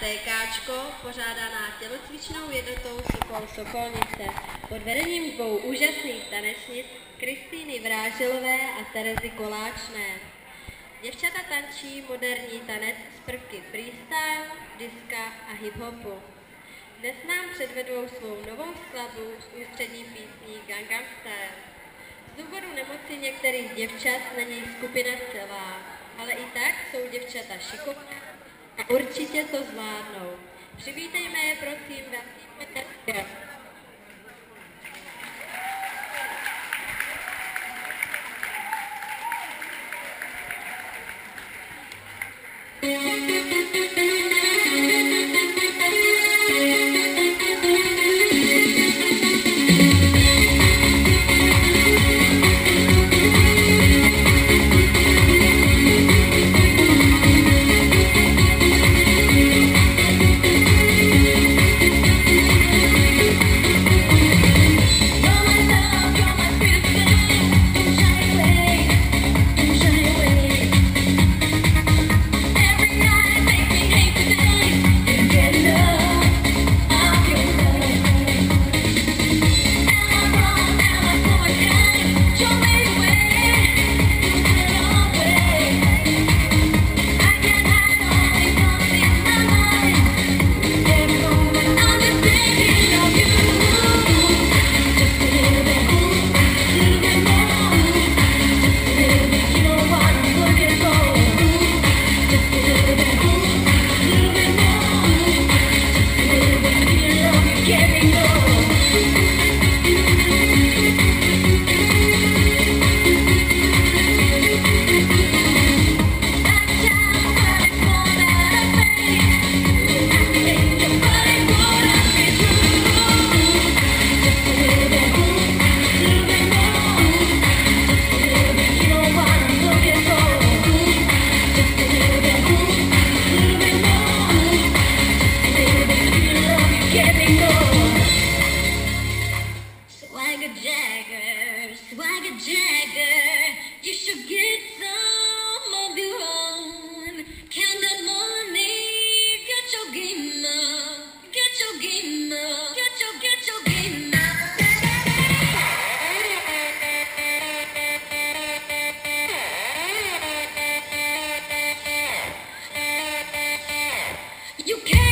TK, pořádaná tělocvičnou jednotou Sokol Sokolnice pod vedením dvou úžasných tanečnic Kristýny Vrážilové a Terezy Koláčné. Děvčata tančí moderní tanec z prvky freestyle, diska a hiphopu. Dnes nám předvedou svou novou skladbu s ústřední písní Gangnam Style. Z důvodu nemoci některých děvčat není skupina celá, ale i tak jsou děvčata šikovná Určitě to zvládnou. Přivítejme je prosím velkým You can't.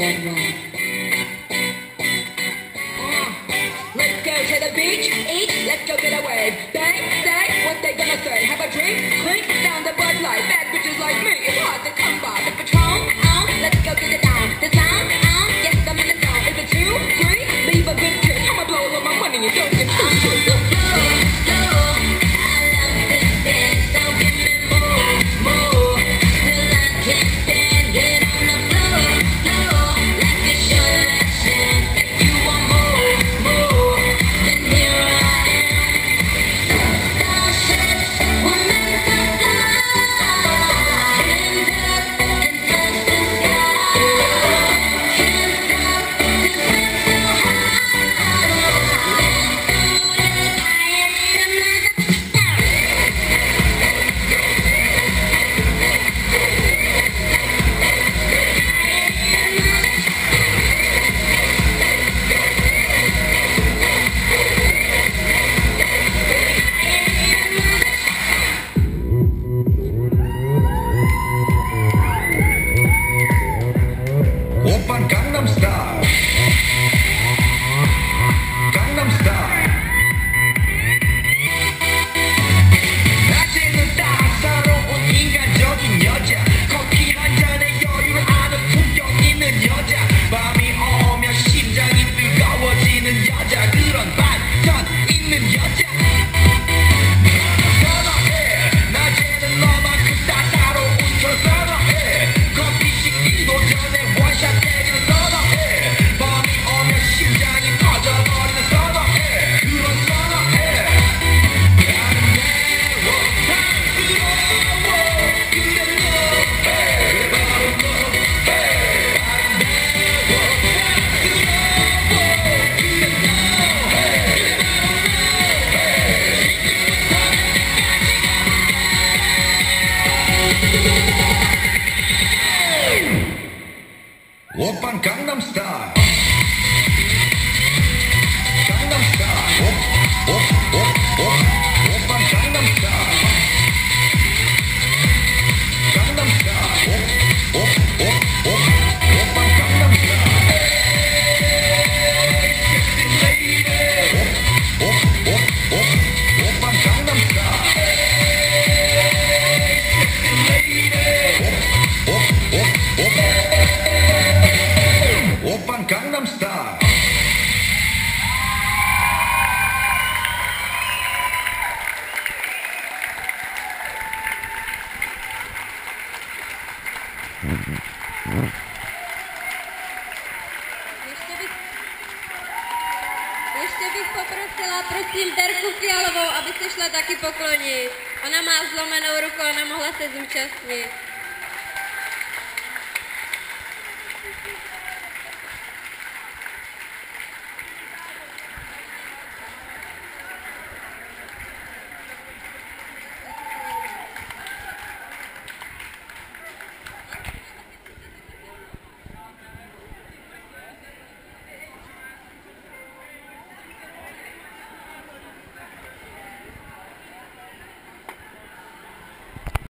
Yeah, one. Open Gangnam Style. Ještě bych, ještě bych poprosila, prosím, Terku Fialovou, aby se šla taky poklonit. Ona má zlomenou ruku, ona mohla se zúčastnit.